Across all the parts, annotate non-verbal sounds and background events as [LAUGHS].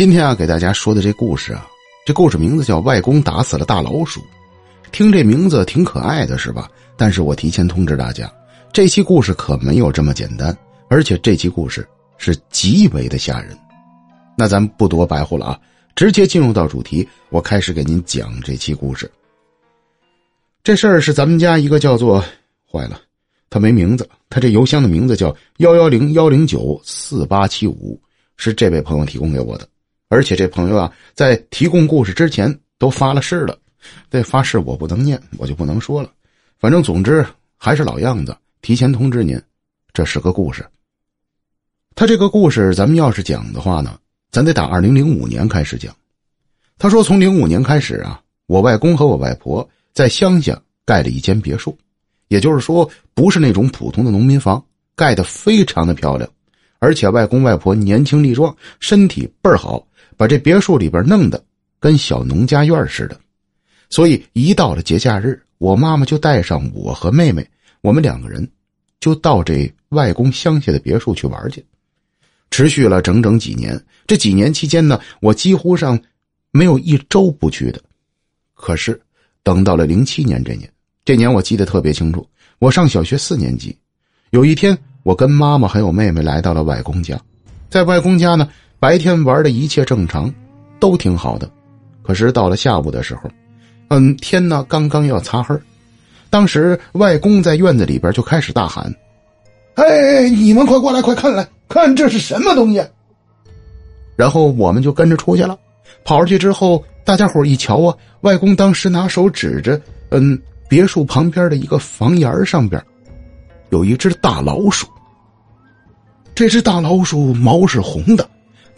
今天啊，给大家说的这故事啊，这故事名字叫《外公打死了大老鼠》。听这名字挺可爱的，是吧？但是我提前通知大家，这期故事可没有这么简单，而且这期故事是极为的吓人。那咱不多白话了啊，直接进入到主题，我开始给您讲这期故事。这事儿是咱们家一个叫做坏了，他没名字，他这邮箱的名字叫幺幺零幺零九四八七五，是这位朋友提供给我的。而且这朋友啊，在提供故事之前都发了誓了。这发誓我不能念，我就不能说了。反正总之还是老样子，提前通知您，这是个故事。他这个故事，咱们要是讲的话呢，咱得打二零零五年开始讲。他说，从零五年开始啊，我外公和我外婆在乡下盖了一间别墅，也就是说，不是那种普通的农民房，盖的非常的漂亮，而且外公外婆年轻力壮，身体倍儿好，把这别墅里边弄得跟小农家院似的。所以一到了节假日，我妈妈就带上我和妹妹，我们两个人就到这外公乡下的别墅去玩去。持续了整整几年，这几年期间呢，我几乎上没有一周不去的。可是等到了零七年这年，这年我记得特别清楚，我上小学四年级。有一天，我跟妈妈还有妹妹来到了外公家，在外公家呢，白天玩的一切正常，都挺好的。可是到了下午的时候，嗯，天呢，刚刚要擦黑当时外公在院子里边就开始大喊：“哎，你们快过来，快看来，看这是什么东西！”然后我们就跟着出去了。跑出去之后，大家伙一瞧啊，外公当时拿手指着，嗯，别墅旁边的一个房檐上边，有一只大老鼠。这只大老鼠毛是红的，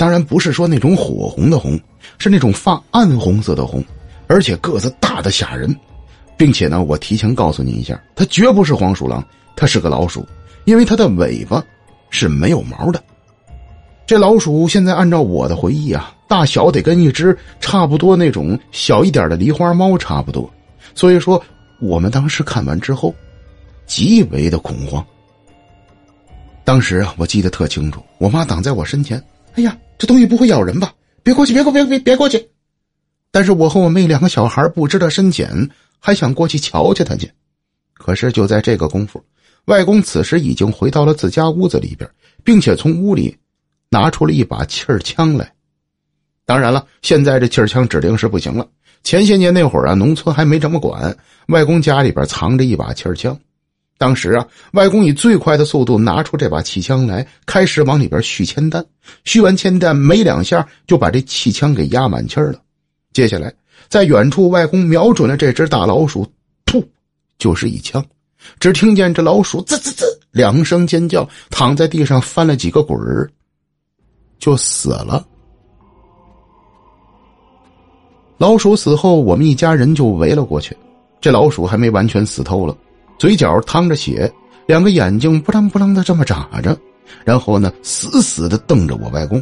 当然不是说那种火红的红，是那种发暗红色的红。而且个子大的吓人，并且呢，我提前告诉你一下，它绝不是黄鼠狼，它是个老鼠，因为它的尾巴是没有毛的。这老鼠现在按照我的回忆啊，大小得跟一只差不多那种小一点的狸花猫差不多。所以说，我们当时看完之后，极为的恐慌。当时啊，我记得特清楚，我妈挡在我身前，哎呀，这东西不会咬人吧？别过去，别过，别别别过去。但是我和我妹两个小孩不知道深浅，还想过去瞧瞧他去。可是就在这个功夫，外公此时已经回到了自家屋子里边，并且从屋里拿出了一把气儿枪来。当然了，现在这气儿枪指定是不行了。前些年那会儿啊，农村还没这么管。外公家里边藏着一把气儿枪，当时啊，外公以最快的速度拿出这把气枪来，开始往里边续铅弹。续完铅弹没两下，就把这气枪给压满气儿了。接下来，在远处，外公瞄准了这只大老鼠，噗，就是一枪。只听见这老鼠滋滋滋两声尖叫，躺在地上翻了几个滚儿，就死了。老鼠死后，我们一家人就围了过去。这老鼠还没完全死透了，嘴角淌着血，两个眼睛不啷不啷的这么眨着，然后呢，死死的瞪着我外公，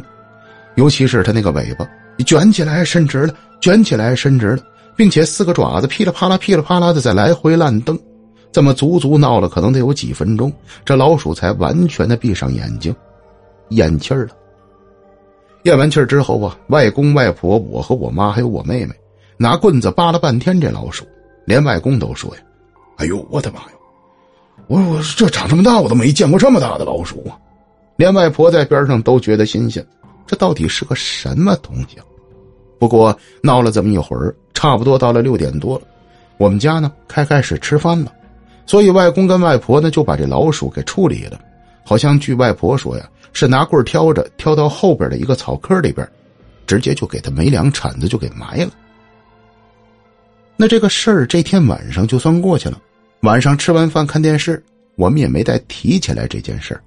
尤其是他那个尾巴。卷起来伸直了，卷起来伸直了，并且四个爪子噼里啪啦、噼里啪啦的在来回乱蹬，这么足足闹了可能得有几分钟，这老鼠才完全的闭上眼睛，咽气儿了。咽完气儿之后啊，外公外婆、我和我妈还有我妹妹，拿棍子扒了半天这老鼠，连外公都说呀：“哎呦，我的妈呀！我我这长这么大我都没见过这么大的老鼠啊！”连外婆在边上都觉得新鲜，这到底是个什么东西啊？不过闹了这么一会儿，差不多到了六点多了，我们家呢开开始吃饭了，所以外公跟外婆呢就把这老鼠给处理了。好像据外婆说呀，是拿棍挑着挑到后边的一个草坑里边，直接就给他没两铲子就给埋了。那这个事儿这天晚上就算过去了。晚上吃完饭看电视，我们也没再提起来这件事儿。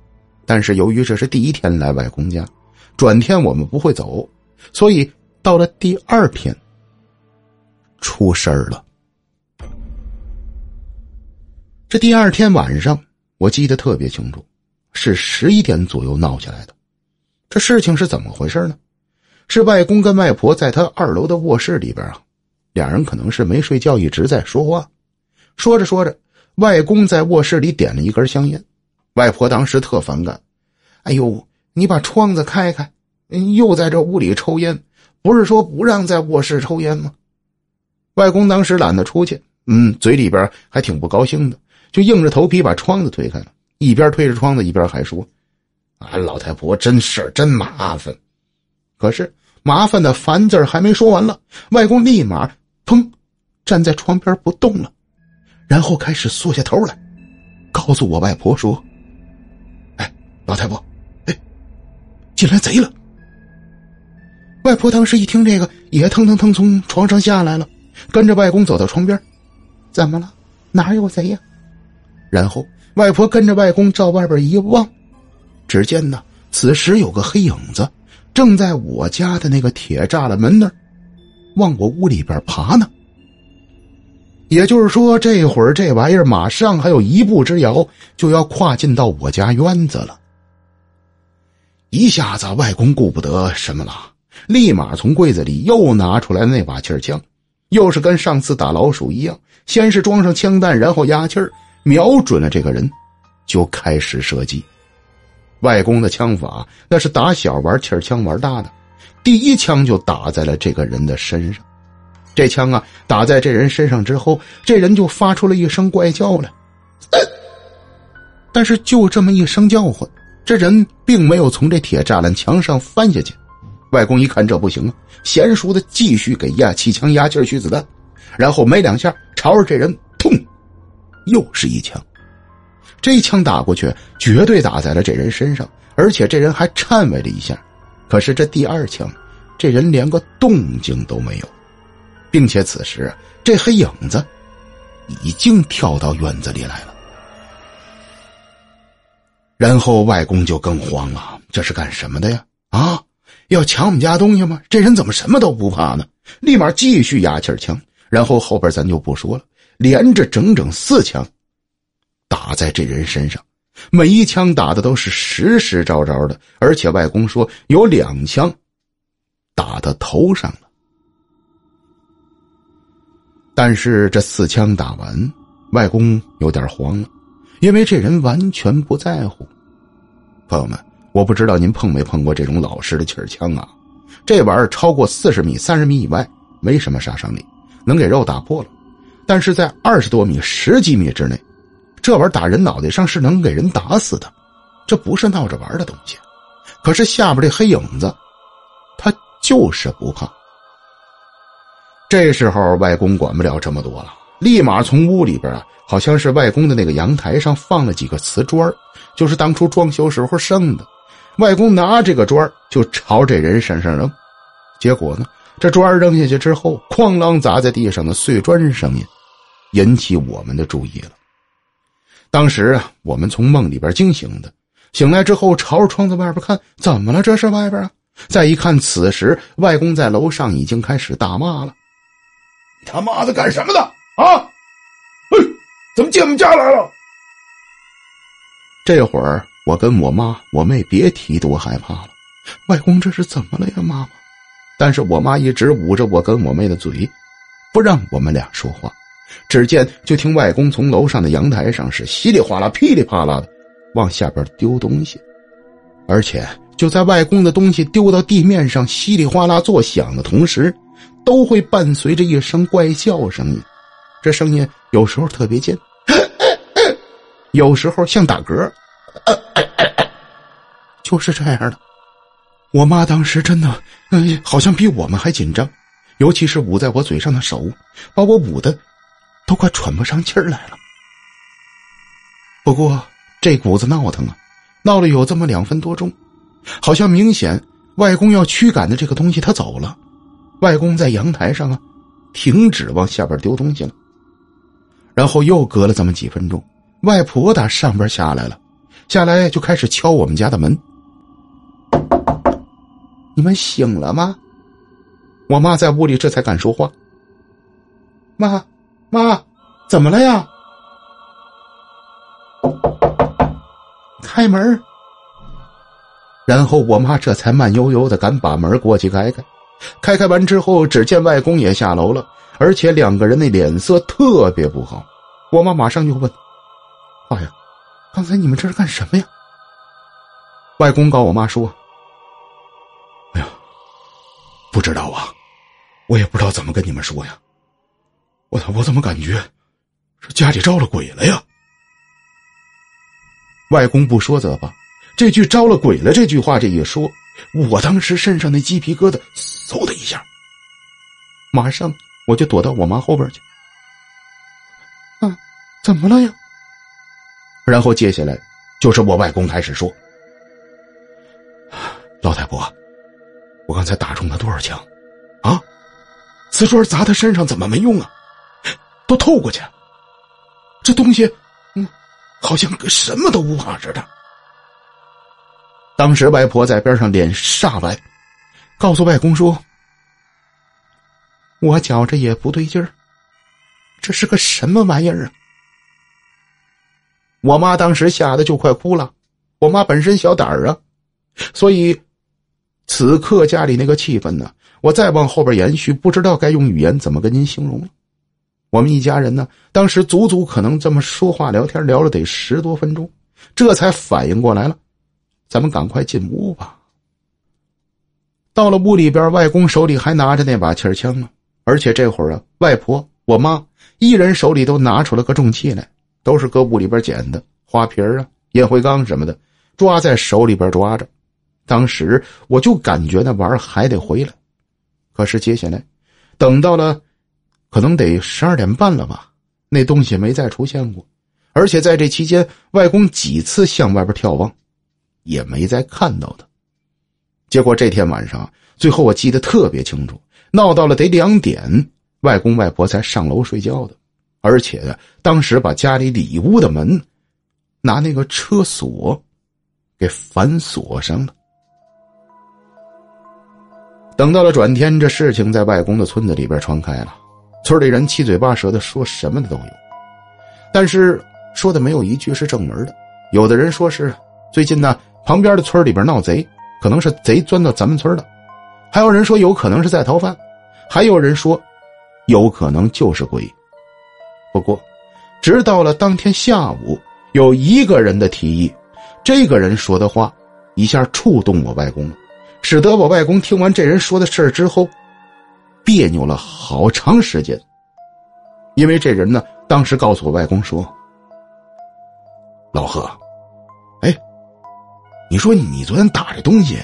但是由于这是第一天来外公家，转天我们不会走，所以。到了第二天，出事儿了。这第二天晚上，我记得特别清楚，是十一点左右闹起来的。这事情是怎么回事呢？是外公跟外婆在他二楼的卧室里边啊，俩人可能是没睡觉，一直在说话。说着说着，外公在卧室里点了一根香烟，外婆当时特反感：“哎呦，你把窗子开开。”又在这屋里抽烟，不是说不让在卧室抽烟吗？外公当时懒得出去，嗯，嘴里边还挺不高兴的，就硬着头皮把窗子推开了，一边推着窗子一边还说：“啊，老太婆真是真麻烦。”可是麻烦的“烦”字还没说完了，外公立马砰站在窗边不动了，然后开始缩下头来，告诉我外婆说：“哎，老太婆，哎，进来贼了。”外婆当时一听这个，也腾腾腾从床上下来了。跟着外公走到窗边，怎么了？哪有贼呀？然后外婆跟着外公照外边一望，只见呢，此时有个黑影子，正在我家的那个铁栅栏门那儿，往我屋里边爬呢。也就是说，这会儿这玩意儿马上还有一步之遥，就要跨进到我家院子了。一下子，外公顾不得什么了，立马从柜子里又拿出来那把气儿枪。又是跟上次打老鼠一样，先是装上枪弹，然后压气儿，瞄准了这个人，就开始射击。外公的枪法那是打小玩气儿枪玩大的，第一枪就打在了这个人的身上。这枪啊，打在这人身上之后，这人就发出了一声怪叫来。但是就这么一声叫唤，这人并没有从这铁栅栏墙上翻下去。外公一看这不行啊，娴熟的继续给压气枪压气儿、驱子弹，然后没两下朝着这人砰，又是一枪。这一枪打过去，绝对打在了这人身上，而且这人还颤巍了一下。可是这第二枪，这人连个动静都没有，并且此时这黑影子已经跳到院子里来了。然后外公就更慌了，这是干什么的呀？啊！要抢我们家东西吗？这人怎么什么都不怕呢？立马继续压气枪，然后后边咱就不说了，连着整整四枪，打在这人身上，每一枪打的都是实实招招的，而且外公说有两枪打到头上了。但是这四枪打完，外公有点慌了，因为这人完全不在乎。朋友们。我不知道您碰没碰过这种老式的气儿枪啊？这玩意儿超过四十米、三十米以外没什么杀伤力，能给肉打破了；但是在二十多米、十几米之内，这玩意儿打人脑袋上是能给人打死的。这不是闹着玩的东西。可是下边这黑影子，他就是不怕。这时候外公管不了这么多了，立马从屋里边啊，好像是外公的那个阳台上放了几个瓷砖，就是当初装修时候剩的。外公拿这个砖就朝这人身上扔，结果呢，这砖扔下去之后，哐啷砸在地上的碎砖声音，引起我们的注意了。当时啊，我们从梦里边惊醒的，醒来之后朝着窗子外边看，怎么了？这是外边啊！再一看，此时外公在楼上已经开始大骂了：“你他妈的干什么的啊？嘿，怎么进我们家来了？”这会儿。我跟我妈、我妹别提多害怕了，外公这是怎么了呀，妈妈？但是我妈一直捂着我跟我妹的嘴，不让我们俩说话。只见就听外公从楼上的阳台上是稀里哗啦、噼里啪啦的往下边丢东西，而且就在外公的东西丢到地面上稀里哗啦作响的同时，都会伴随着一声怪叫声音。这声音有时候特别尖，有时候像打嗝。就是这样的，我妈当时真的，嗯，好像比我们还紧张，尤其是捂在我嘴上的手，把我捂的都快喘不上气儿来了。不过这股子闹腾啊，闹了有这么两分多钟，好像明显外公要驱赶的这个东西他走了，外公在阳台上啊，停止往下边丢东西了。然后又隔了这么几分钟，外婆打上边下来了。下来就开始敲我们家的门。你们醒了吗？我妈在屋里这才敢说话。妈，妈，怎么了呀？开门。然后我妈这才慢悠悠的敢把门过去开开。开开完之后，只见外公也下楼了，而且两个人那脸色特别不好。我妈马上就问：“哎呀！”刚才你们这是干什么呀？外公告我妈说：“哎呀不知道啊，我也不知道怎么跟你们说呀。我操，我怎么感觉这家里招了鬼了呀？外公不说则罢，这句“招了鬼了”这句话这一说，我当时身上那鸡皮疙瘩嗖的一下，马上我就躲到我妈后边去。啊，怎么了呀？然后接下来就是我外公开始说：“老太婆，我刚才打中他多少枪？啊，瓷砖砸他身上怎么没用啊？都透过去，这东西。”嗯好像个什么都不怕似的。当时外婆在边上脸煞白，告诉外公说：“我觉着也不对劲儿，这是个什么玩意儿啊？”我妈当时吓得就快哭了。我妈本身小胆儿啊，所以此刻家里那个气氛呢，我再往后边延续，不知道该用语言怎么跟您形容了。我们一家人呢，当时足足可能这么说话聊天聊了得十多分钟，这才反应过来了，咱们赶快进屋吧。到了屋里边，外公手里还拿着那把气枪呢，而且这会儿啊，外婆、我妈一人手里都拿出了个重器来，都是搁屋里边捡的花瓶啊、烟灰缸什么的，抓在手里边抓着。当时我就感觉那玩意儿还得回来，可是接下来，等到了。可能得十二点半了吧，那东西没再出现过，而且在这期间，外公几次向外边眺望，也没再看到他。结果这天晚上，最后我记得特别清楚，闹到了得两点，外公外婆才上楼睡觉的，而且当时把家里里屋的门拿那个车锁给反锁上了。等到了转天，这事情在外公的村子里边传开了。村里人七嘴八舌的说什么的都有，但是说的没有一句是正门的。有的人说是最近呢，旁边的村里边闹贼，可能是贼钻到咱们村了；还有人说有可能是在逃犯；还有人说有可能就是鬼。不过，直到了当天下午，有一个人的提议，这个人说的话一下触动我外公了，使得我外公听完这人说的事之后。别扭了好长时间，因为这人呢，当时告诉我外公说：“老贺，哎，你说你昨天打这东西，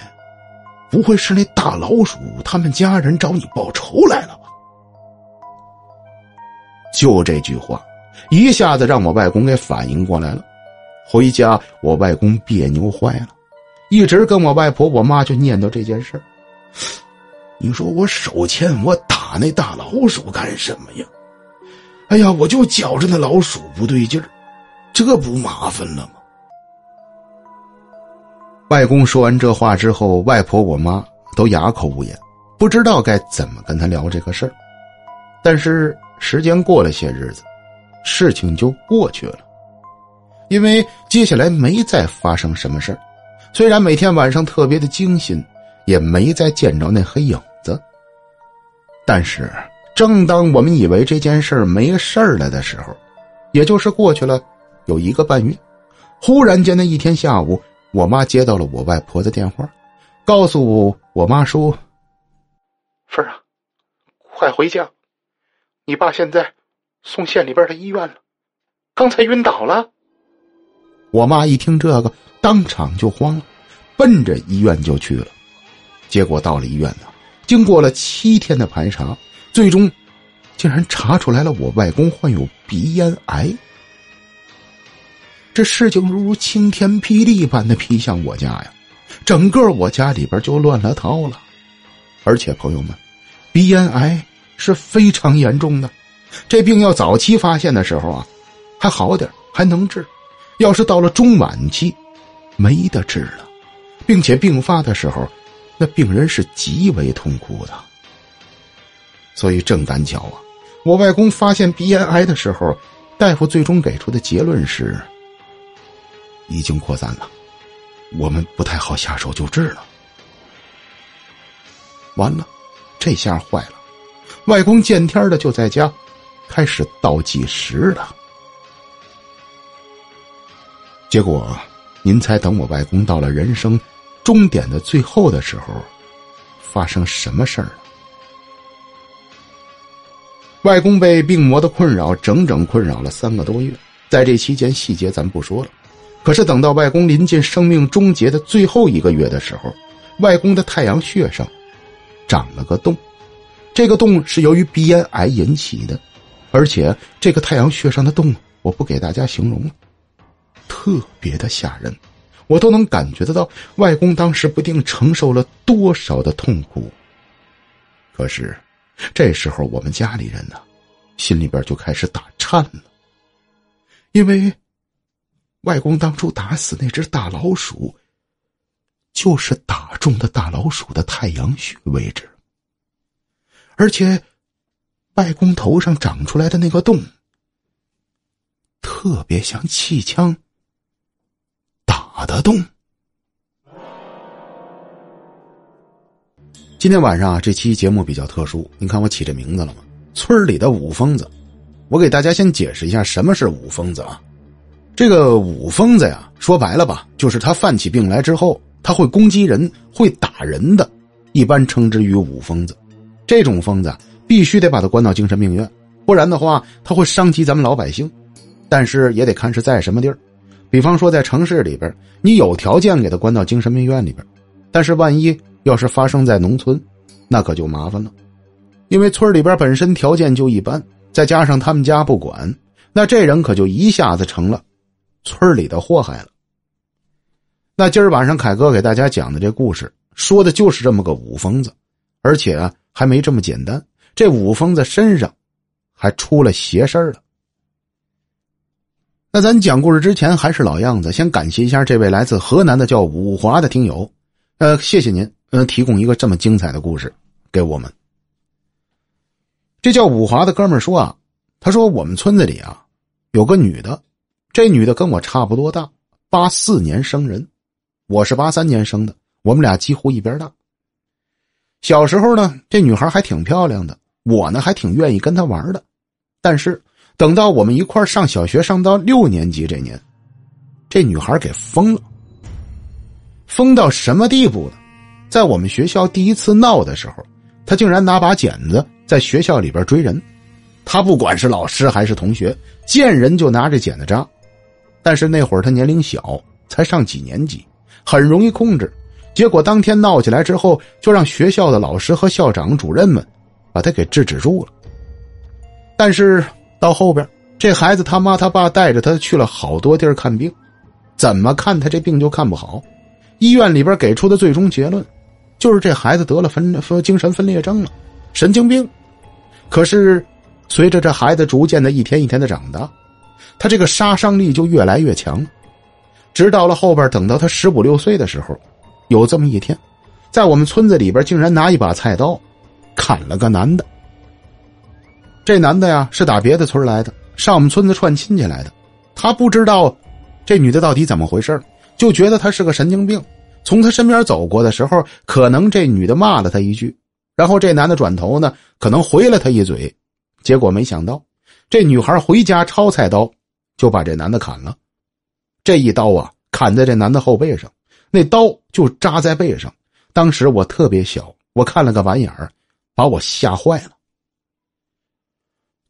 不会是那大老鼠他们家人找你报仇来了吧？”就这句话，一下子让我外公给反应过来了。回家，我外公别扭坏了，一直跟我外婆、我妈就念叨这件事儿。你说我手欠，我打那大老鼠干什么呀？哎呀，我就觉着那老鼠不对劲儿，这不麻烦了吗？外公说完这话之后，外婆我妈都哑口无言，不知道该怎么跟他聊这个事儿。但是时间过了些日子，事情就过去了，因为接下来没再发生什么事儿。虽然每天晚上特别的惊心，也没再见着那黑影。但是，正当我们以为这件事没事了的时候，也就是过去了有一个半月，忽然间的一天下午，我妈接到了我外婆的电话，告诉我妈说：“芬儿啊，快回家，你爸现在送县里边的医院了，刚才晕倒了。”我妈一听这个，当场就慌了，奔着医院就去了。结果到了医院呢。经过了七天的排查，最终竟然查出来了我外公患有鼻咽癌。这事情如晴天霹雳般的劈向我家呀，整个我家里边就乱了套了。而且朋友们，鼻咽癌是非常严重的，这病要早期发现的时候啊，还好点还能治；要是到了中晚期，没得治了，并且病发的时候。那病人是极为痛苦的，所以正赶巧啊！我外公发现鼻咽癌的时候，大夫最终给出的结论是：已经扩散了，我们不太好下手救治了。完了，这下坏了！外公见天的就在家开始倒计时了。结果，您猜，等我外公到了人生。终点的最后的时候，发生什么事儿了。外公被病魔的困扰，整整困扰了三个多月。在这期间，细节咱不说了。可是等到外公临近生命终结的最后一个月的时候，外公的太阳穴上长了个洞。这个洞是由于鼻咽癌引起的，而且这个太阳穴上的洞，我不给大家形容了，特别的吓人，我都能感觉得到外公当时不定承受了多少的痛苦。可是。这时候，我们家里人呢，心里边就开始打颤了，因为外公当初打死那只大老鼠，就是打中的大老鼠的太阳穴位置，而且外公头上长出来的那个洞，特别像气枪打的洞。今天晚上啊，这期节目比较特殊。你看我起这名字了吗？村里的五疯子。我给大家先解释一下什么是五疯子啊。这个五疯子呀，说白了吧，就是他犯起病来之后，他会攻击人、会打人的，一般称之于五疯子。这种疯子必须得把他关到精神病院，不然的话，他会伤及咱们老百姓。但是也得看是在什么地儿。比方说在城市里边，你有条件给他关到精神病院里边，但是万一……要是发生在农村，那可就麻烦了，因为村里边本身条件就一般，再加上他们家不管，那这人可就一下子成了村里的祸害了。那今儿晚上凯哥给大家讲的这故事，说的就是这么个五疯子，而且啊还没这么简单，这五疯子身上还出了邪事了。那咱讲故事之前还是老样子，先感谢一下这位来自河南的叫武华的听友，呃，谢谢您。嗯，提供一个这么精彩的故事给我们。这叫武华的哥们说啊，他说我们村子里啊有个女的，这女的跟我差不多大，八四年生人，我是八三年生的，我们俩几乎一边大。小时候呢，这女孩还挺漂亮的，我呢还挺愿意跟她玩的。但是等到我们一块上小学，上到六年级这年，这女孩给疯了，疯到什么地步呢？在我们学校第一次闹的时候，他竟然拿把剪子在学校里边追人。他不管是老师还是同学，见人就拿着剪子扎。但是那会儿他年龄小，才上几年级，很容易控制。结果当天闹起来之后，就让学校的老师和校长、主任们把他给制止住了。但是到后边，这孩子他妈他爸带着他去了好多地儿看病，怎么看他这病就看不好。医院里边给出的最终结论。就是这孩子得了分分精神分裂症了，神经病。可是，随着这孩子逐渐的一天一天的长大，他这个杀伤力就越来越强。直到了后边，等到他十五六岁的时候，有这么一天，在我们村子里边，竟然拿一把菜刀砍了个男的。这男的呀，是打别的村来的，上我们村子串亲戚来的。他不知道这女的到底怎么回事就觉得她是个神经病。从他身边走过的时候，可能这女的骂了他一句，然后这男的转头呢，可能回了他一嘴，结果没想到，这女孩回家抄菜刀，就把这男的砍了。这一刀啊，砍在这男的后背上，那刀就扎在背上。当时我特别小，我看了个完眼儿，把我吓坏了。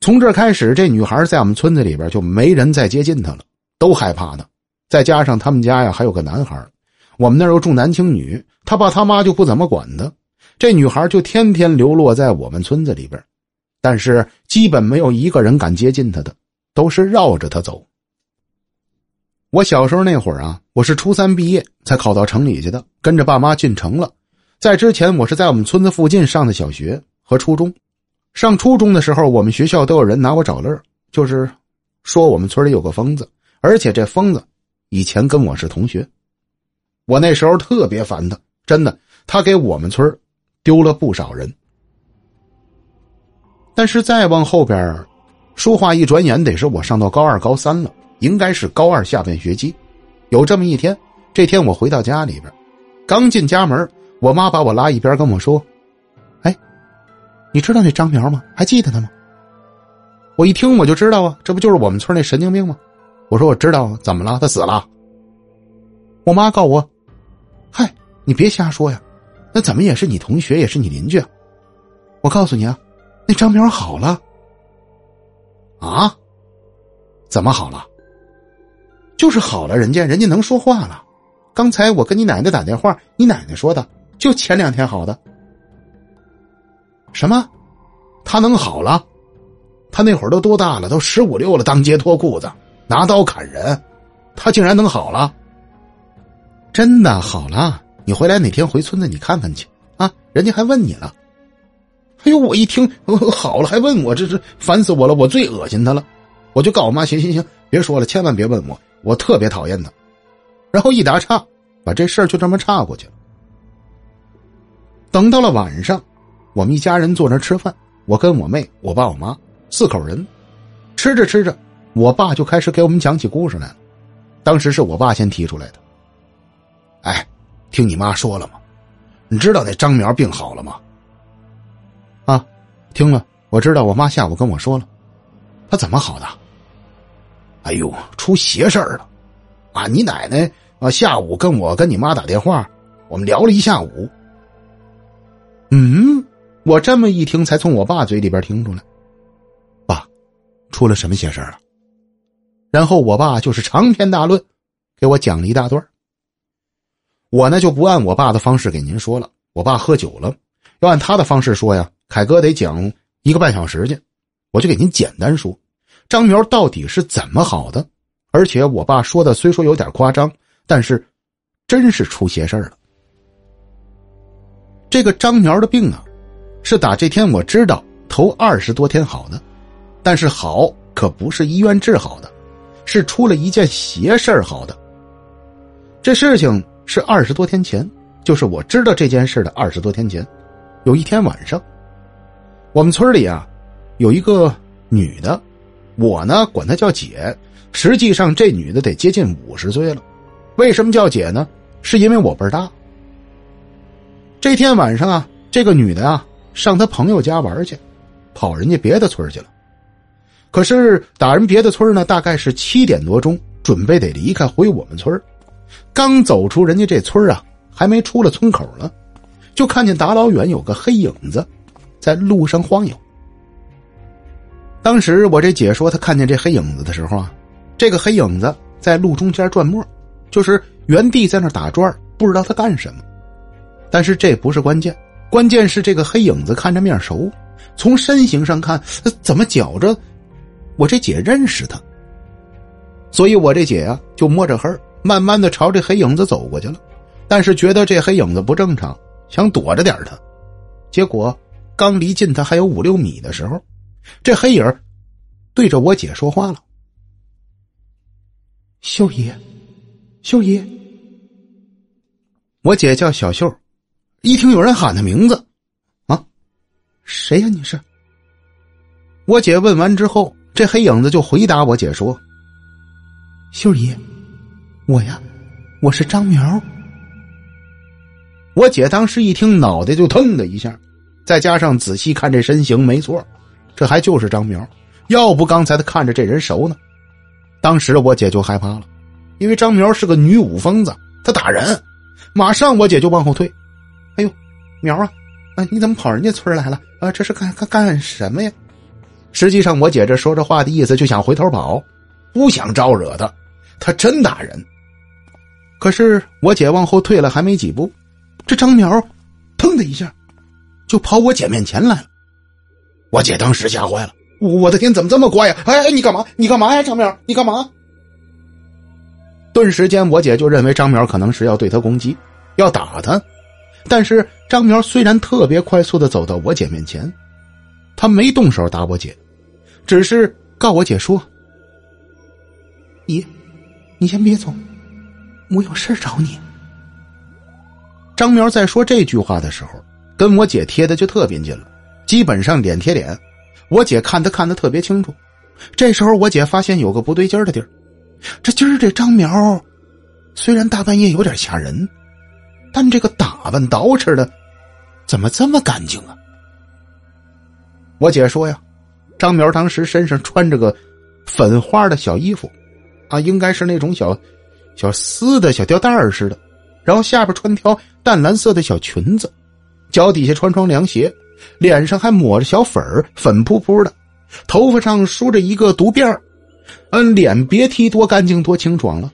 从这开始，这女孩在我们村子里边就没人再接近她了，都害怕她。再加上他们家呀还有个男孩。我们那儿又重男轻女，他爸他妈就不怎么管他，这女孩就天天流落在我们村子里边，但是基本没有一个人敢接近她的，都是绕着她走。我小时候那会儿啊，我是初三毕业才考到城里去的，跟着爸妈进城了。在之前，我是在我们村子附近上的小学和初中。上初中的时候，我们学校都有人拿我找乐，就是说我们村里有个疯子，而且这疯子以前跟我是同学。我那时候特别烦他，真的，他给我们村丢了不少人。但是再往后边，说话一转眼得是我上到高二、高三了，应该是高二下半学期。有这么一天，这天我回到家里边，刚进家门，我妈把我拉一边跟我说：“，你知道那张苗吗？还记得他吗？”我一听我就知道啊，这不就是我们村那神经病吗？我说我知道啊，怎么了？他死了。我妈告我：“嗨，你别瞎说呀！那怎么也是你同学，也是你邻居？我告诉你啊，那张苗好了。啊？怎么好了？就是好了，人家人家能说话了。刚才我跟你奶奶打电话，你奶奶说的，就前两天好的。什么？他能好了？他那会儿都多大了？都十五六了，当街脱裤子，拿刀砍人，他竟然能好了？真的好了？你回来哪天回村子你看看去啊？人家还问你了。哎呦，我一听好了还问我，这是烦死我了！我最恶心他了，我就告我妈，行行行，别说了，千万别问我，我特别讨厌他。然后一打岔，把这事儿就这么岔过去了。等到了晚上，我们一家人坐那吃饭，我跟我妹、我爸、我妈四口人，吃着吃着，我爸就开始给我们讲起故事来了。当时是我爸先提出来的。哎，听你妈说了吗？你知道那张苗病好了吗？啊，听了，我知道。我妈下午跟我说了，他怎么好的？哎呦，出邪事儿了！啊，你奶奶啊，下午跟我跟你妈打电话，我们聊了一下午。嗯，我这么一听，才从我爸嘴里边听出来，爸，出了什么邪事儿了？然后我爸就是长篇大论，给我讲了一大段。我呢就不按我爸的方式给您说了，我爸喝酒了，要按他的方式说呀。凯哥得讲一个半小时去，我就给您简单说，张苗到底是怎么好的。而且我爸说的虽说有点夸张，但是真是出邪事了。这个张苗的病啊，是打这天我知道头二十多天好的，但是好可不是医院治好的，是出了一件邪事儿好的。这事情是二十多天前，就是我知道这件事的二十多天前，有一天晚上。我们村里啊，有一个女的，我呢管她叫姐，实际上这女的得接近五十岁了。为什么叫姐呢？是因为我辈儿大。这天晚上啊，这个女的啊上他朋友家玩去，跑人家别的村去了。可是打人别的村呢，大概是七点多钟，准备得离开回我们村刚走出人家这村啊，还没出了村口呢，就看见大老远有个黑影子。在路上晃悠。当时我这姐说，她看见这黑影子的时候啊，这个黑影子在路中间转磨，就是原地在那打转，不知道他干什么。但是这不是关键，关键是这个黑影子看着面熟，从身形上看，怎么觉着我这姐认识他。所以我这姐呀，就摸着黑慢慢的朝这黑影子走过去了，但是觉得这黑影子不正常，想躲着点他，结果。刚离近他还有五六米的时候，这黑影对着我姐说话了：“秀姨，秀姨。”我姐叫小秀，一听有人喊他名字，啊，谁呀？你是？我姐问完之后，这黑影子就回答我姐说：“秀姨，我呀，我是张苗。”我姐当时一听，脑袋就腾的一下。再加上仔细看这身形，没错，这还就是张苗。要不刚才他看着这人熟呢。当时我姐就害怕了，因为张苗是个女武疯子，她打人。马上我姐就往后退。哎呦，苗啊，啊你怎么跑人家村来了？啊这是干干干什么呀？实际上我姐这说这话的意思就想回头跑，不想招惹他。他真打人。可是我姐往后退了还没几步，这张苗，腾的一下。就跑我姐面前来了，我姐当时吓坏了，我的天，怎么这么乖呀？哎哎，你干嘛？你干嘛呀，张苗？你干嘛？顿时间，我姐就认为张苗可能是要对她攻击，要打她。但是张苗虽然特别快速的走到我姐面前，他没动手打我姐，只是告我姐说：“姨，你先别走，我有事找你。”张苗在说这句话的时候。跟我姐贴的就特别近了，基本上脸贴脸。我姐看他看的特别清楚。这时候我姐发现有个不对劲的地儿，这今儿这张苗，虽然大半夜有点吓人，但这个打扮捯饬的，怎么这么干净啊？我姐说呀，张苗当时身上穿着个粉花的小衣服，啊，应该是那种小小丝的小吊带似的，然后下边穿条淡蓝色的小裙子。脚底下穿双凉鞋，脸上还抹着小粉儿，粉扑扑的，头发上梳着一个独辫儿，嗯，脸别提多干净多清爽了。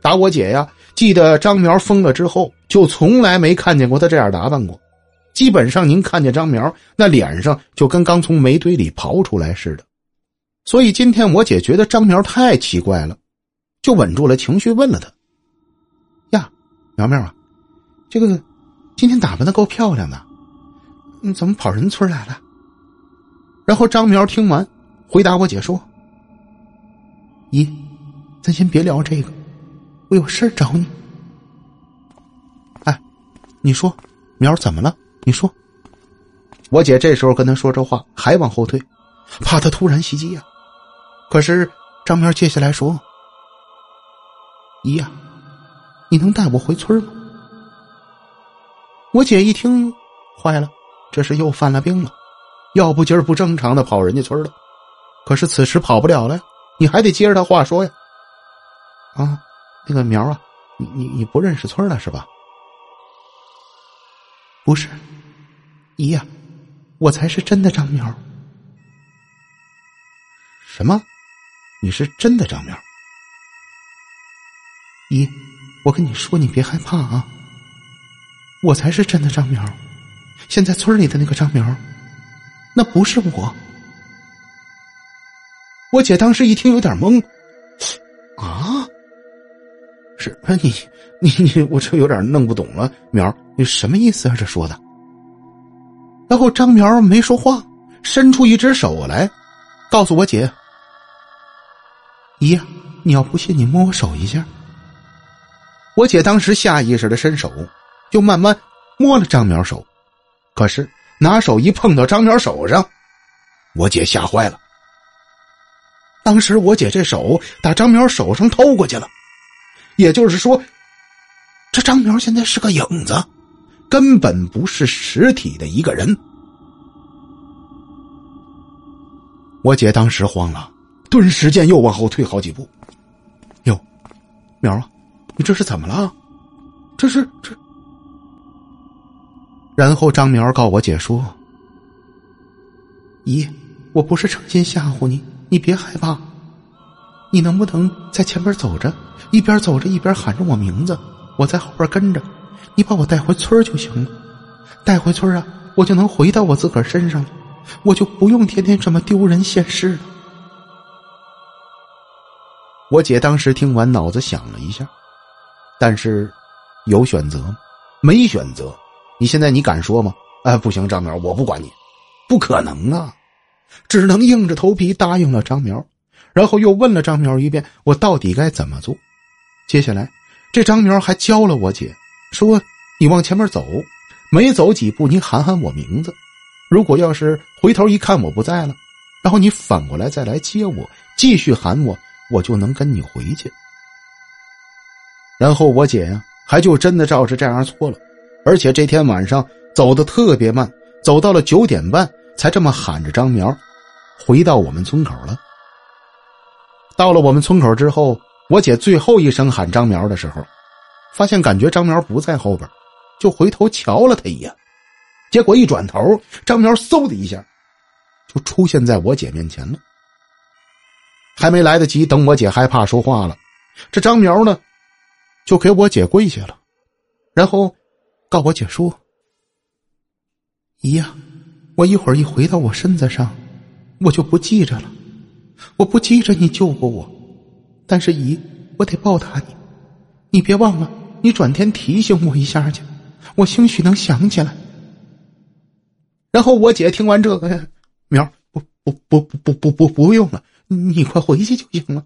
打我姐呀，记得张苗疯了之后，就从来没看见过他这样打扮过。基本上您看见张苗，那脸上就跟刚从煤堆里刨出来似的。所以今天我姐觉得张苗太奇怪了，就稳住了情绪，问了他：“呀，苗苗啊，这个今天打扮的够漂亮的，你怎么跑人村来了？”然后张苗听完，回答我姐说：“姨，咱先别聊这个。”我有事找你。哎，你说，苗怎么了？你说。我姐这时候跟他说这话，还往后退，怕他突然袭击呀。可是张苗接下来说：“姨呀，你能带我回村吗？”我姐一听，坏了，这是又犯了病了，要不今儿不正常的跑人家村了，可是此时跑不了了，你还得接着他话说呀。啊。那个苗啊，你你你不认识村了是吧？不是，姨呀，我才是真的张苗。什么？你是真的张苗？姨，我跟你说，你别害怕啊。我才是真的张苗，现在村里的那个张苗，那不是我。我姐当时一听有点懵。[SNIFFS] 啊是 [LAUGHS] 你，你你，我这有点弄不懂了。苗，你什么意思啊？这说的。然后张苗没说话，伸出一只手来，告诉我姐：“姨，你要不信，你摸我手一下。”我姐当时下意识的伸手，就慢慢摸了张苗手。可是拿手一碰到张苗手上，我姐吓坏了。当时我姐这手打张苗手上偷过去了。也就是说，这张苗现在是个影子，根本不是实体的一个人。我姐当时慌了，顿时间又往后退好几步。哟，苗啊，你这是怎么了？这是这……然后张苗告我姐说：“姨，我不是诚心吓唬你，你别害怕。你能不能在前边走着？”一边走着一边喊着我名字，我在后边跟着，你把我带回村就行了。带回村啊，我就能回到我自个儿身上了，我就不用天天这么丢人现世了。我姐当时听完，脑子想了一下，但是有选择？没选择。你现在你敢说吗？哎，不行，张苗，我不管你，不可能啊，只能硬着头皮答应了张苗，然后又问了张苗一遍，我到底该怎么做？接下来，这张苗还教了我姐，说：“你往前面走，没走几步，你喊喊我名字。如果要是回头一看我不在了，然后你反过来再来接我，继续喊我，我就能跟你回去。”然后我姐呀，还就真的照着这样做了，而且这天晚上走的特别慢，走到了九点半，才这么喊着张苗，回到我们村口了。到了我们村口之后。我姐最后一声喊张苗的时候，发现感觉张苗不在后边，就回头瞧了他一眼，结果一转头，张苗嗖的一下，就出现在我姐面前了。还没来得及等我姐害怕说话了，这张苗呢，就给我姐跪下了，然后告我姐说：“姨呀，我一会儿一回到我身子上，我就不记着了，我不记着你救过我但是姨我得报答你。你别忘了你转天提醒我一下去我兴许能想起来。然后我姐听完这个呀苗不不不不不不不用了你快回去就行了。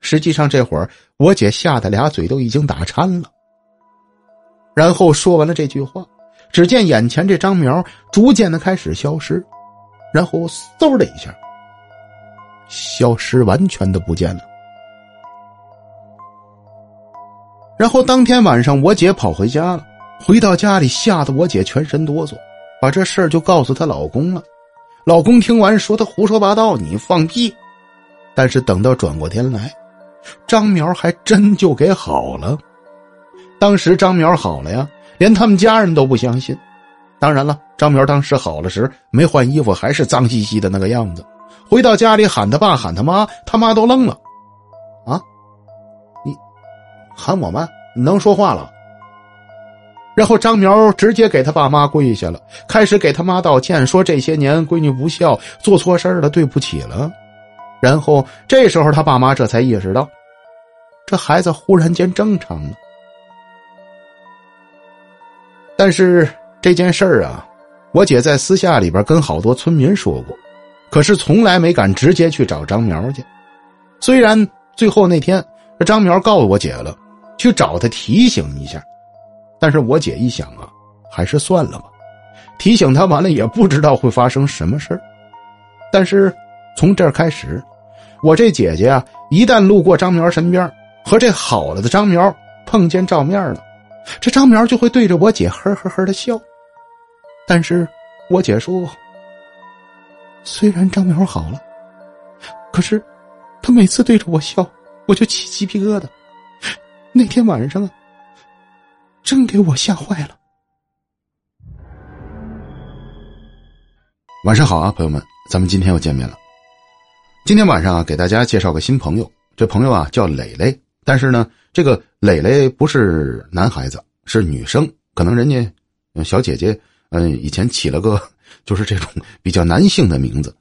实际上这会儿我姐吓得俩嘴都已经打颤了。然后说完了这句话只见眼前这张苗逐渐的开始消失然后嗖的一下消失完全的不见了。然后当天晚上，我姐跑回家了。回到家里，吓得我姐全身哆嗦，把这事儿就告诉她老公了。老公听完说：“她胡说八道，你放屁。”但是等到转过天来，张苗还真就给好了。当时张苗好了呀，连他们家人都不相信，当然了，张苗当时好了时没换衣服，还是脏兮兮的那个样子。回到家里喊他爸喊他妈，他妈都愣了。啊，你喊我们能说话了？然后张苗直接给他爸妈跪下了，开始给他妈道歉，说这些年闺女不孝，做错事了，对不起了。然后这时候他爸妈这才意识到，这孩子忽然间正常了。但是。这件事儿啊，我姐在私下里边跟好多村民说过，可是从来没敢直接去找张苗去。虽然最后那天张苗告诉我姐了，去找他提醒一下，但是我姐一想啊，还是算了吧。提醒他完了也不知道会发生什么事但是从这儿开始，我这姐姐啊，一旦路过张苗身边，和这好了的张苗碰见照面了，这张苗就会对着我姐呵呵呵的笑。但是，我姐说，虽然张苗好了，可是他每次对着我笑，我就起鸡皮疙瘩。那天晚上啊，真给我吓坏了。晚上好啊，朋友们，咱们今天又见面了。今天晚上啊，给大家介绍个新朋友，这朋友啊叫磊磊，但是呢，这个磊磊不是男孩子，是女生，可能人家小姐姐。嗯，以前起了个就是这种比较男性的名字。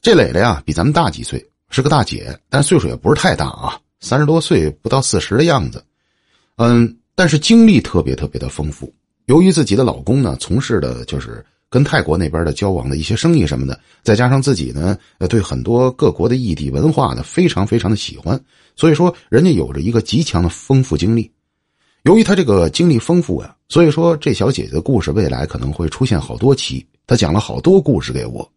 这磊磊啊，比咱们大几岁，是个大姐，但岁数也不是太大啊，三十多岁不到四十的样子。嗯，但是经历特别特别的丰富。由于自己的老公呢，从事的就是跟泰国那边的交往的一些生意什么的，再加上自己呢呃，对很多各国的异地文化呢，非常非常的喜欢，所以说人家有着一个极强的丰富经历。由于他这个经历丰富呀，所以说这小姐姐的故事未来可能会出现好多期。他讲了好多故事给我，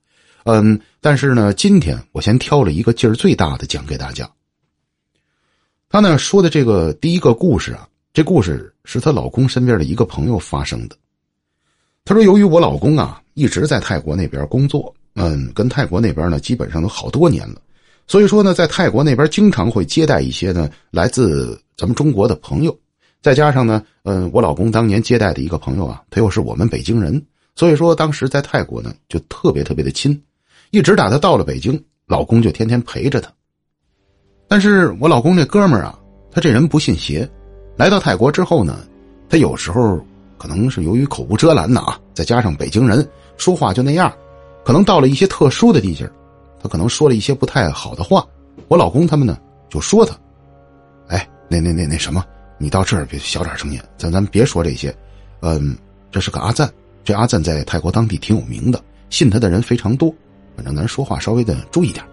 嗯，但是呢，今天我先挑了一个劲儿最大的讲给大家。他呢说的这个第一个故事啊，这故事是她老公身边的一个朋友发生的。她说，由于我老公啊一直在泰国那边工作，嗯，跟泰国那边呢基本上都好多年了，所以说呢，在泰国那边经常会接待一些呢来自咱们中国的朋友。再加上呢，嗯，我老公当年接待的一个朋友啊，他又是我们北京人，所以说当时在泰国呢就特别特别的亲，一直打他到了北京，老公就天天陪着他。但是我老公这哥们儿啊，他这人不信邪，来到泰国之后呢，他有时候可能是由于口无遮拦的啊，再加上北京人说话就那样，可能到了一些特殊的地界他可能说了一些不太好的话，我老公他们呢就说他，哎，那那那那什么。你到这儿别小点声音，咱咱别说这些。嗯，这是个阿赞，这阿赞在泰国当地挺有名的，信他的人非常多。反正咱说话稍微的注意点。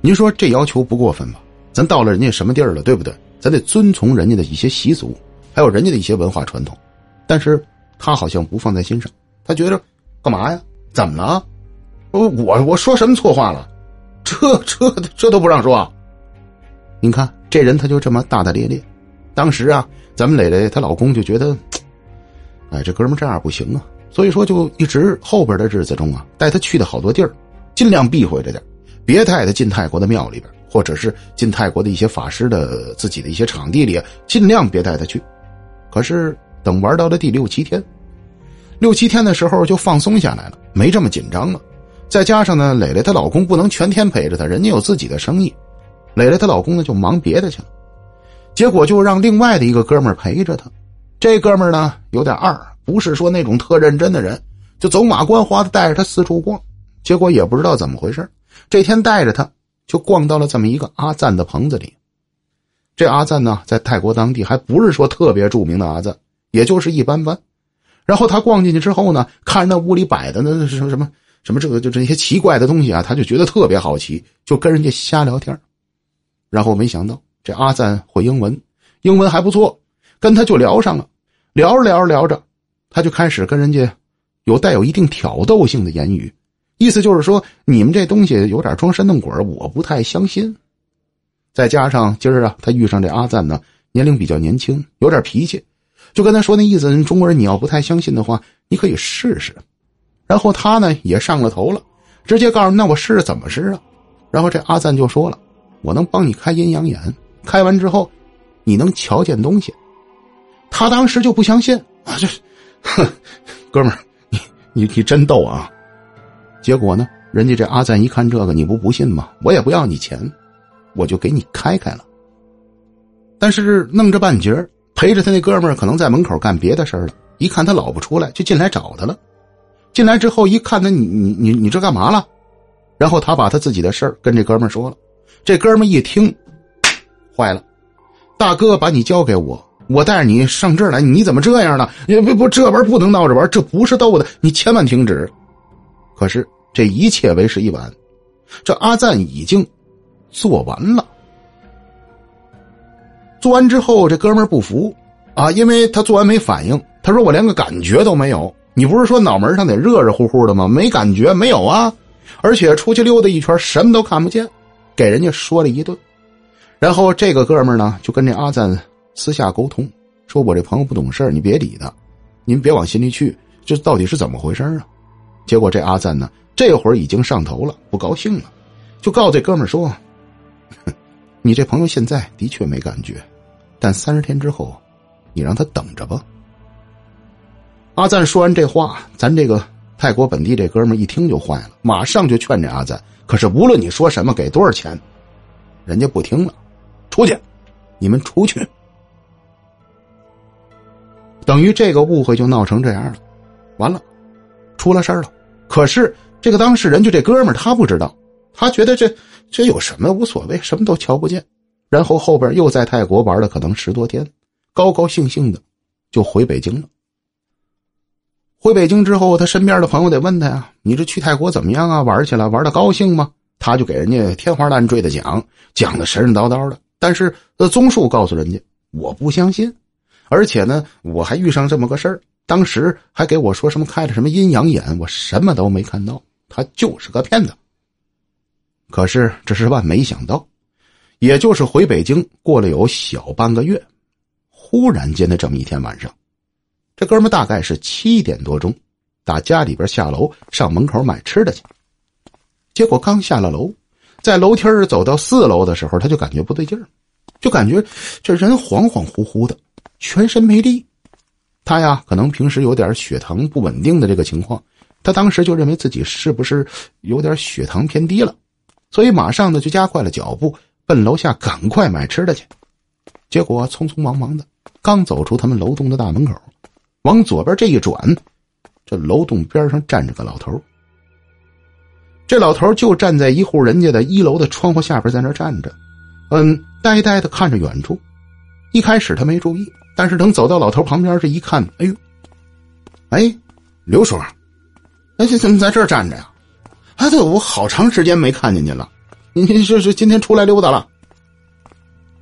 您说这要求不过分吧？咱到了人家什么地儿了，对不对？咱得遵从人家的一些习俗，还有人家的一些文化传统。但是他好像不放在心上，他觉得干嘛呀？怎么了？我我我说什么错话了？这这这都不让说。您看这人他就这么大大咧咧。当时啊，咱们磊磊她老公就觉得，哎，这哥们这样不行啊，所以说就一直后边的日子中啊，带他去的好多地儿，尽量避讳着点，别带他进泰国的庙里边，或者是进泰国的一些法师的自己的一些场地里，尽量别带他去。可是等玩到了第六七天，六七天的时候就放松下来了，没这么紧张了。再加上呢，磊磊她老公不能全天陪着她，人家有自己的生意，磊磊她老公呢就忙别的去了。结果就让另外的一个哥们陪着他，这哥们呢有点二，不是说那种特认真的人，就走马观花的带着他四处逛。结果也不知道怎么回事，这天带着他就逛到了这么一个阿赞的棚子里。这阿赞呢，在泰国当地还不是说特别著名的阿赞，也就是一般般。然后他逛进去之后呢，看那屋里摆的那是什么什么什么这个就这些奇怪的东西啊，他就觉得特别好奇，就跟人家瞎聊天。然后没想到。这阿赞会英文，英文还不错，跟他就聊上了。聊着聊着聊着，他就开始跟人家有带有一定挑逗性的言语，意思就是说你们这东西有点装神弄鬼，我不太相信。再加上今儿啊，他遇上这阿赞呢，年龄比较年轻，有点脾气，就跟他说那意思：中国人你要不太相信的话，你可以试试。然后他呢也上了头了，直接告诉那我试试怎么试啊？然后这阿赞就说了：“我能帮你开阴阳眼。”开完之后，你能瞧见东西？他当时就不相信啊！这，哼，[LAUGHS] 哥们儿，你你真逗啊！结果呢，人家这阿赞一看这个，你不不信吗？我也不要你钱，我就给你开开了。但是弄着半截陪着他那哥们儿可能在门口干别的事了。一看他老婆出来，就进来找他了。进来之后一看他，你你你你这干嘛了？然后他把他自己的事儿跟这哥们儿说了。这哥们儿一听，坏了，大哥把你交给我。我带着你上这儿来，你怎么这样呢？不不，这玩意不能闹着玩，这不是逗的，你千万停止。可是这一切为时已晚，这阿赞已经做完了。做完之后，这哥们儿不服啊，因为他做完没反应。他说：“我连个感觉都没有。你不是说脑门上得热热乎乎的吗？没感觉，没有啊。而且出去溜达一圈，什么都看不见，给人家说了一顿。然后这个哥们儿呢，就跟这阿赞。”私下沟通，说我这朋友不懂事你别理他，您别往心里去，这到底是怎么回事啊？结果这阿赞呢，这会儿已经上头了，不高兴了，就告诉这哥们说：“你这朋友现在的确没感觉，但三十天之后，你让他等着吧。”阿赞说完这话，咱这个泰国本地这哥们一听就坏了，马上就劝这阿赞。可是无论你说什么，给多少钱，人家不听了，出去，你们出去。等于这个误会就闹成这样了，完了，出了事了。可是这个当事人就这哥们儿他不知道，他觉得这这有什么无所谓，什么都瞧不见。然后后边又在泰国玩了可能十多天，高高兴兴的就回北京了。回北京之后，他身边的朋友得问他呀：“你这去泰国怎么样啊？玩去了，玩的高兴吗？”他就给人家天花乱坠的讲，讲的神神叨叨的。但是呃，宗树告诉人家，我不相信。而且呢，我还遇上这么个事儿，当时还给我说什么开了什么阴阳眼，我什么都没看到，他就是个骗子。可是这是万没想到，也就是回北京过了有小半个月，忽然间的这么一天晚上，这哥们大概是七点多钟，打家里边下楼上门口买吃的去，结果刚下了楼，在楼梯走到四楼的时候，他就感觉不对劲儿，就感觉这人恍恍惚惚的。全身没力，他呀，可能平时有点血糖不稳定的这个情况，他当时就认为自己是不是有点血糖偏低了，所以马上呢就加快了脚步，奔楼下赶快买吃的去。结果匆匆忙忙的，刚走出他们楼栋的大门口，往左边这一转，这楼栋边上站着个老头。这老头就站在一户人家的一楼的窗户下边，在那站着，嗯，呆呆的看着远处。一开始他没注意。但是等走到老头旁边这一看，哎呦，哎，刘叔，哎，怎么在这儿站着呀？哎，对，我好长时间没看见你了。您您是是今天出来溜达了？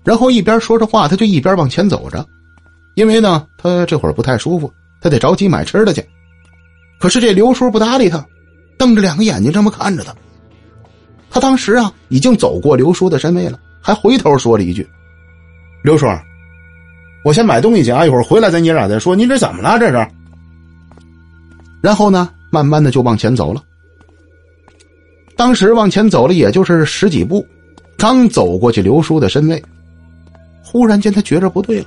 然后一边说着话，他就一边往前走着，因为呢，他这会儿不太舒服，他得着急买吃的去。可是这刘叔不搭理他，瞪着两个眼睛这么看着他。他当时啊，已经走过刘叔的身位了，还回头说了一句：“刘叔。”我先买东西去啊！一会儿回来咱爷俩再说。您这怎么了？这是。然后呢，慢慢的就往前走了。当时往前走了，也就是十几步，刚走过去刘叔的身位，忽然间他觉着不对了。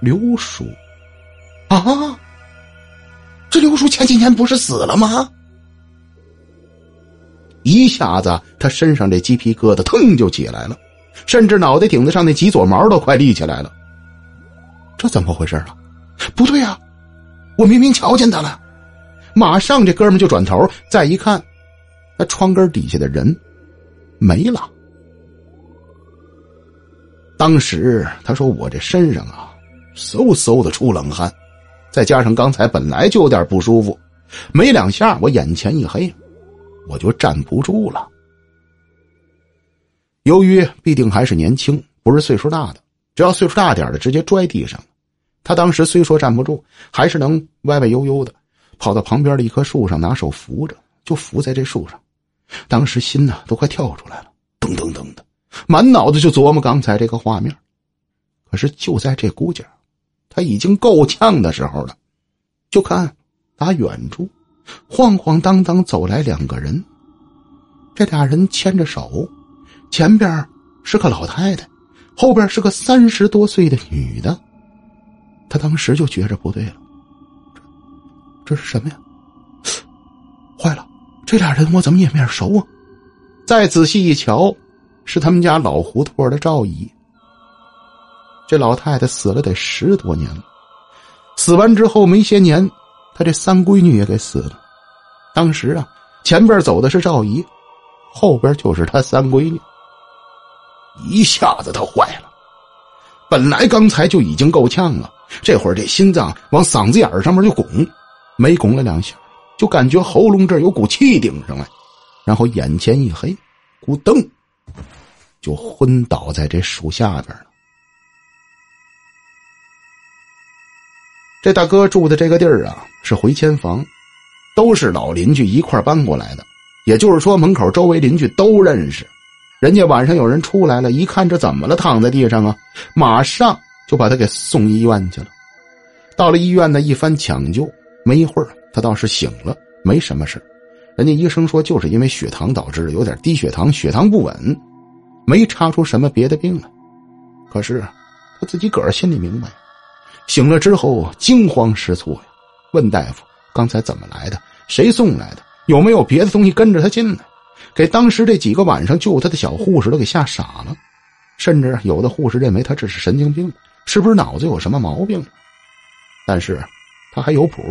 刘叔，啊，这刘叔前几年不是死了吗？一下子，他身上这鸡皮疙瘩腾就起来了。甚至脑袋顶子上那几撮毛都快立起来了，这怎么回事啊？不对啊，我明明瞧见他了。马上这哥们就转头再一看，那窗根底下的人没了。当时他说：“我这身上啊，嗖嗖的出冷汗，再加上刚才本来就有点不舒服，没两下我眼前一黑，我就站不住了。”由于必定还是年轻，不是岁数大的，只要岁数大点的直接拽地上。他当时虽说站不住，还是能歪歪悠悠的跑到旁边的一棵树上，拿手扶着，就扶在这树上。当时心呐都快跳出来了，噔噔噔的，满脑子就琢磨刚才这个画面。可是就在这股劲他已经够呛的时候了，就看打远处晃晃荡荡走来两个人，这俩人牵着手。前边是个老太太，后边是个三十多岁的女的。他当时就觉着不对了，这是什么呀？[SNIFFS] 坏了，这俩人我怎么也面熟啊？再仔细一瞧，是他们家老胡同的赵姨。这老太太死了得十多年了，死完之后没些年，她这三闺女也给死了。当时啊，前边走的是赵姨，后边就是她三闺女。一下子他坏了，本来刚才就已经够呛了，这会儿这心脏往嗓子眼上面就拱，没拱了两下，就感觉喉咙这儿有股气顶上来，然后眼前一黑，咕噔，就昏倒在这树下边了。这大哥住的这个地儿啊，是回迁房，都是老邻居一块搬过来的，也就是说门口周围邻居都认识。人家晚上有人出来了，一看这怎么了，躺在地上啊，马上就把他给送医院去了。到了医院呢，一番抢救，没一会儿他倒是醒了，没什么事人家医生说，就是因为血糖导致的有点低血糖，血糖不稳，没查出什么别的病来。可是他自己个儿心里明白，醒了之后惊慌失措呀，问大夫刚才怎么来的，谁送来的，有没有别的东西跟着他进来。给当时这几个晚上救他的小护士都给吓傻了，甚至有的护士认为他这是神经病，是不是脑子有什么毛病？但是，他还有谱，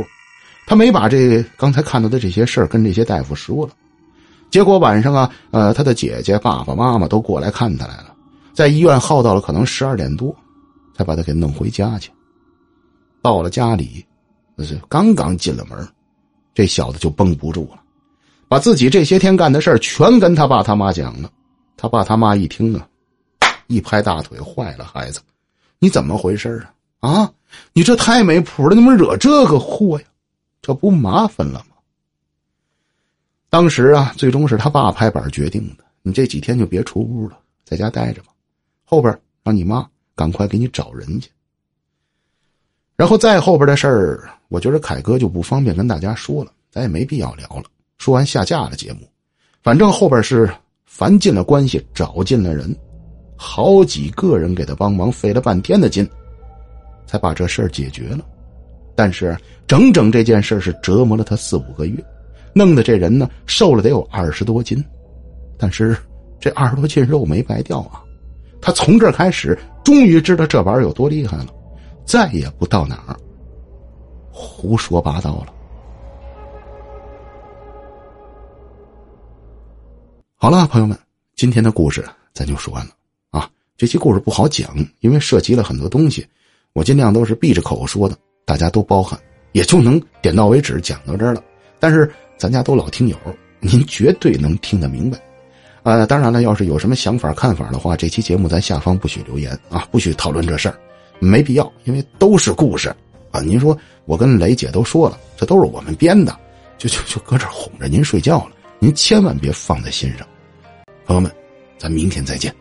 他没把这刚才看到的这些事儿跟这些大夫说了。结果晚上啊，呃，他的姐姐、爸爸妈妈都过来看他来了，在医院耗到了可能十二点多，才把他给弄回家去。到了家里，是刚刚进了门，这小子就绷不住了。把自己这些天干的事儿全跟他爸他妈讲了，他爸他妈一听啊，一拍大腿：“坏了，孩子，你怎么回事啊？啊，你这太没谱了，你怎么惹这个祸呀？这不麻烦了吗？”当时啊，最终是他爸拍板决定的：“你这几天就别出屋了，在家待着吧。后边让你妈赶快给你找人去。”然后再后边的事儿，我觉得凯哥就不方便跟大家说了，咱也没必要聊了。说完下架了节目，反正后边是凡进了关系，找进了人，好几个人给他帮忙，费了半天的劲，才把这事儿解决了。但是整整这件事是折磨了他四五个月，弄得这人呢瘦了得有二十多斤。但是这二十多斤肉没白掉啊！他从这开始，终于知道这玩意儿有多厉害了，再也不到哪儿胡说八道了。好了，朋友们，今天的故事咱就说完了啊。这期故事不好讲，因为涉及了很多东西，我尽量都是闭着口说的，大家都包涵，也就能点到为止讲到这儿了。但是咱家都老听友，您绝对能听得明白。啊，当然了，要是有什么想法看法的话，这期节目咱下方不许留言啊，不许讨论这事儿，没必要，因为都是故事啊。您说我跟雷姐都说了，这都是我们编的，就就就搁这哄着您睡觉了。您千万别放在心上，朋友们，咱明天再见。